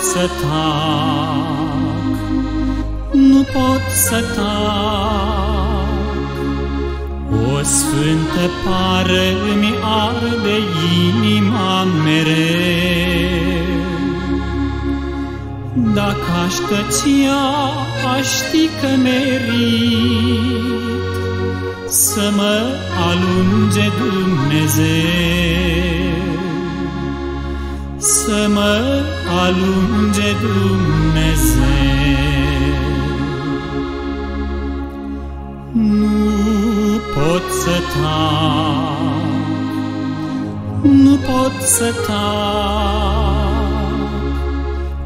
să tac, nu pot să tac. O sfântă pară îmi arde inima mereu. Dacă aș tăția, aș ști că merit să mă alunge Dumnezeu să mă alunge Dumnezeu. Nu pot să tac, nu pot să tac,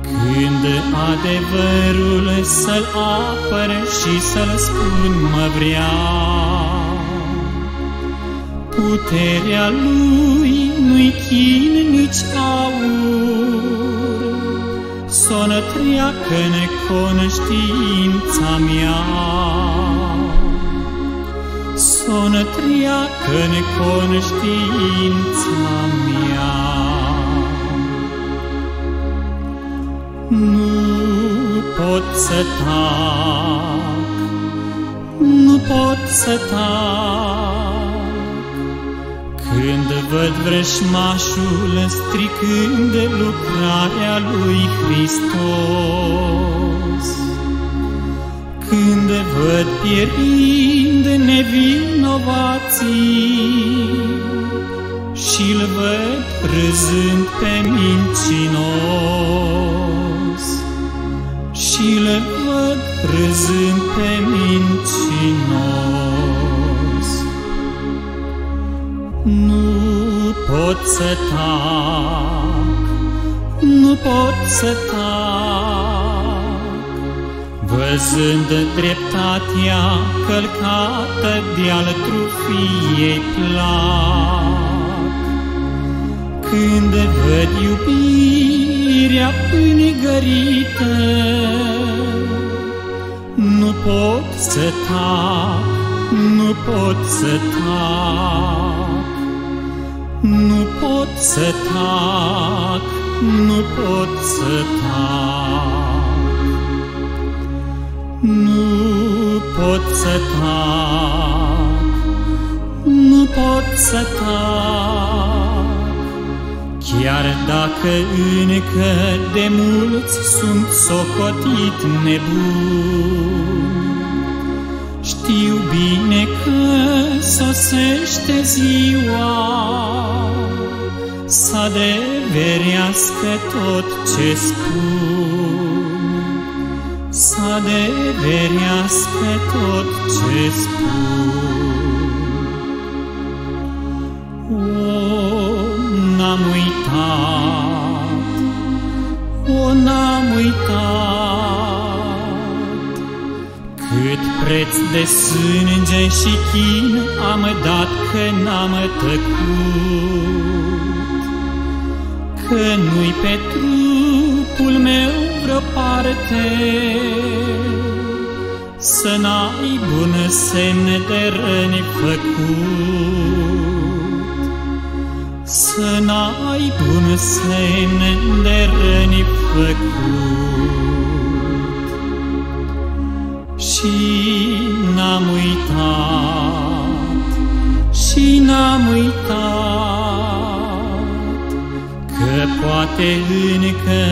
când adevărul să-l apăr și să-l spun mă vreau. Puterea lui nu-i chin nici aur, Sonă treacă neconștiința mea. Sonă treacă neconștiința mea. Nu pot să tac, nu pot să tac, când văd vrășmașul stricând lucrarea lui Hristos, Când văd pierind nevinovații Și-l văd râzând pe mincinos, Și-l văd râzând pe mincinos, nu pot să tac, nu pot să tac, Văzând dreptatea călcată de-al trufiei plac. Când văd iubirea pânigărită, Nu pot să tac, nu pot să tac, nu pot să tac, nu pot să tac. Nu pot să tac, nu pot să tac, Chiar dacă încă de mulți sunt socotit nebun, știu bine că sosește ziua. Să adeverească tot ce spun. Să adeverească tot ce spun. O, n-am uitat, o, n-am uitat preț de sânge și chin am dat că n-am tăcut, Că nu-i pe trupul meu vreo parte, Să n-ai bun semne de răni făcut, Să n-ai bun semne de răni făcut. Și n-am uitat, și n-am uitat, Că poate încă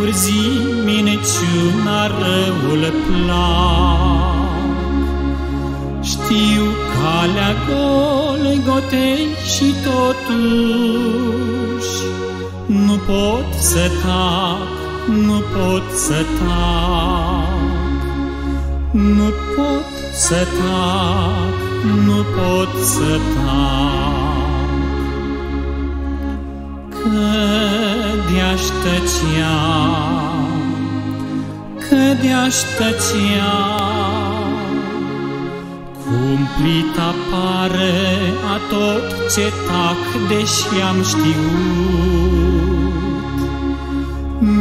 urzi minciuna răul plac. Știu calea Golgotei și totuși Nu pot să tac, nu pot să tac. Nu pot să tac, nu pot să tac, Că de-aș tăcea, că de-aș tăcea, Cumplit apare a tot ce tac, deși am știut,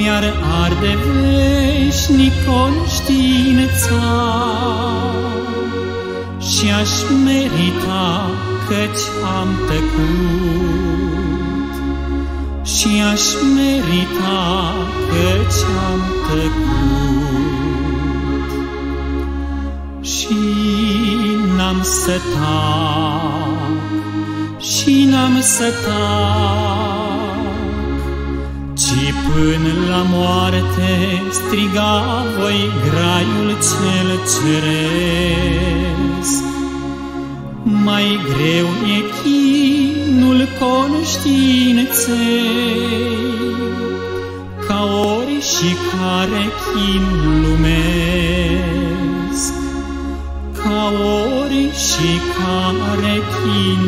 mi-ar arde veșnic conștiința. Și aș merita căci am tăcut. Și aș merita căci am tăcut. Și n-am să tac, și n-am să tac, ci până la moarte striga voi graiul cel ceresc. Mai greu e chinul conștiinței, ca ori și care chin lumesc, ca ori și care chin